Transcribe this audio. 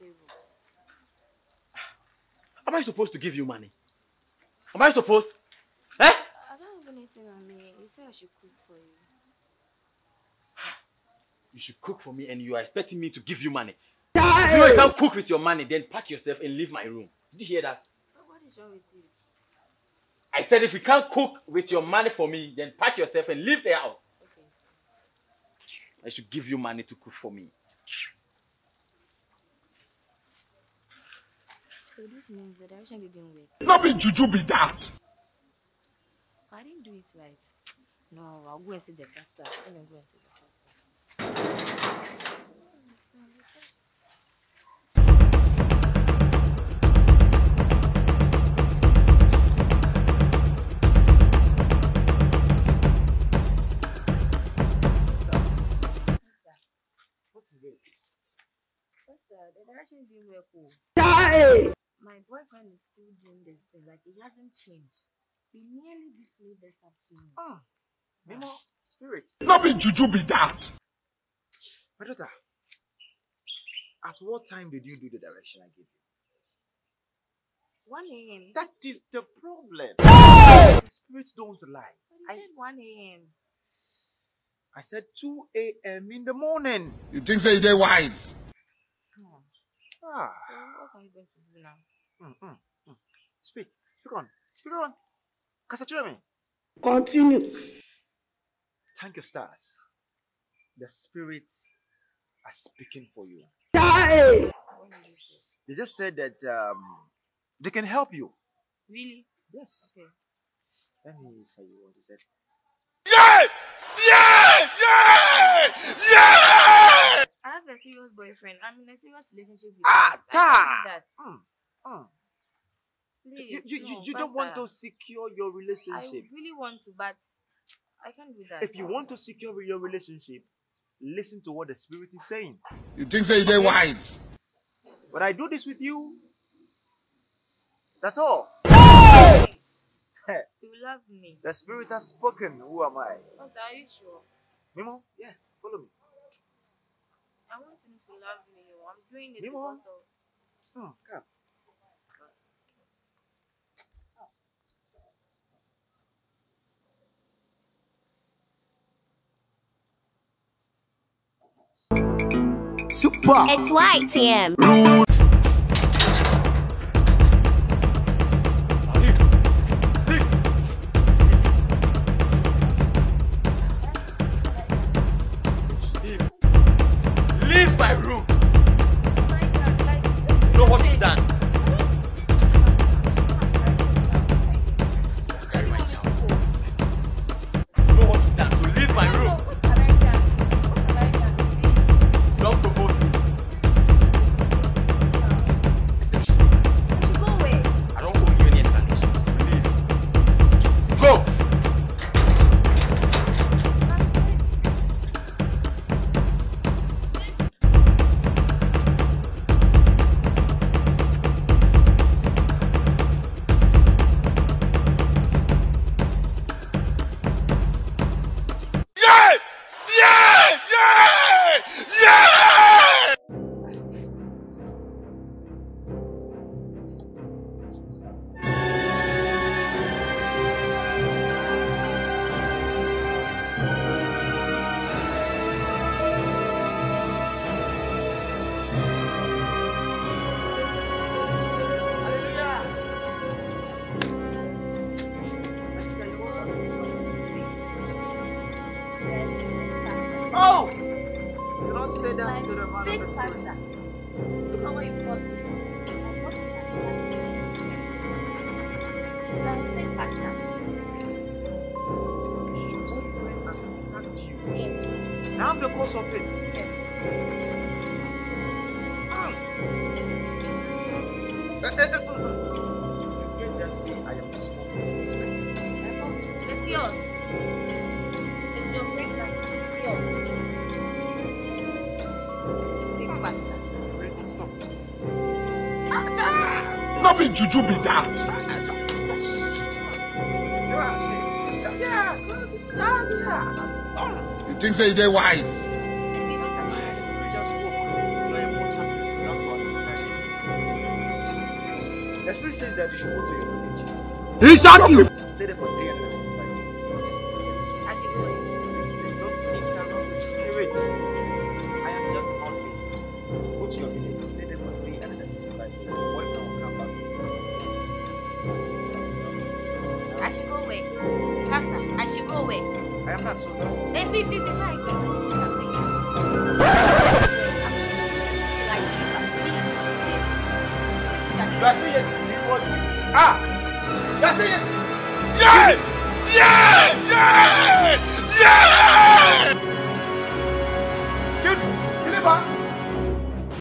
Am I supposed to give you money? Am I supposed? Eh? I don't have anything on me. You said I should cook for you. You should cook for me and you are expecting me to give you money. If you know you can't cook with your money, then pack yourself and leave my room. Did you hear that? But what is wrong with you? I said if you can't cook with your money for me, then pack yourself and leave the house. Okay. I should give you money to cook for me. So this means the direction didn't work. Not be juju be that. I didn't do it right. No, I'll go and see the pastor. Let me go and see the pastor. What is it? Pastor, the direction didn't work. Oh. My boyfriend is still doing this thing. Like, he hasn't changed. He nearly beat me this afternoon. Ah, Memo, spirit. Not be juju be that. My daughter, at what time did you do the direction I gave you? 1 a.m. That is the problem. Spirits don't lie. But he I, said 1 a.m. I said 2 a.m. in the morning. You think say they wise? Hmm. Ah. So what are you going to do now? Mm, mm, mm. Speak. Speak on. Speak on. Kasachiremi. Continue. Thank you, stars. The spirits are speaking for you. What did you say? They just said that um, they can help you. Really? Yes. Okay. Let me tell you what they said. Yeah! Yeah! Yeah! Yeah! I have a serious boyfriend. I'm in a serious relationship with Ah, him. I ta! that. Mm, Please, You, you, you, no, you don't want to secure your relationship. I really want to, but I can't do that. If you want to secure your relationship, listen to what the spirit is saying. You think say they wise? But I do this with you. That's all. you love me. The spirit has spoken. Who am I? Pastor, are you sure? Mimo, yeah, follow me. I want him to love me. oh. I'm doing it Mimo. because of Hmm, come. Super. It's YTM. Leave. Say that to the man of the spirit. Look at what you caused me. My body has sacked me. Like, big pastor. Your boyfriend has sacked you. Yes. Now I'm the cause of it. Yes. Ah. Eh, eh, eh. You can just say I am responsible. It's yours. Not be juju be that. You think say they wise? The spirit says that you should go to your village. Exactly. Stay there for three years. I should go away. Pastor, I should go away. I am not so done. Then this, this, this how it. You are still here. Do you want Ah! You are still here. Yeah! Yeah! Yeah! Yeah!